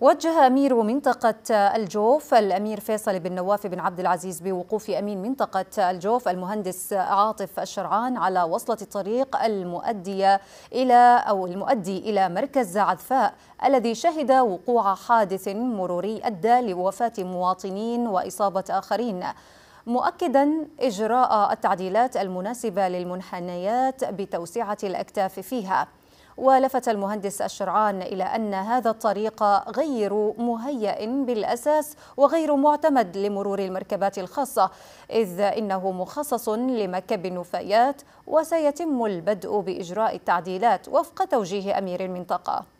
وجه أمير منطقة الجوف الأمير فيصل بن نواف بن عبد العزيز بوقوف أمين منطقة الجوف المهندس عاطف الشرعان على وصلة الطريق المؤدية إلى أو المؤدي إلى مركز عذفاء الذي شهد وقوع حادث مروري أدى لوفاة مواطنين وإصابة آخرين. مؤكدا إجراء التعديلات المناسبة للمنحنيات بتوسعة الأكتاف فيها. ولفت المهندس الشرعان إلى أن هذا الطريق غير مهيأ بالأساس وغير معتمد لمرور المركبات الخاصة إذ إنه مخصص لمكب النفايات وسيتم البدء بإجراء التعديلات وفق توجيه أمير المنطقة.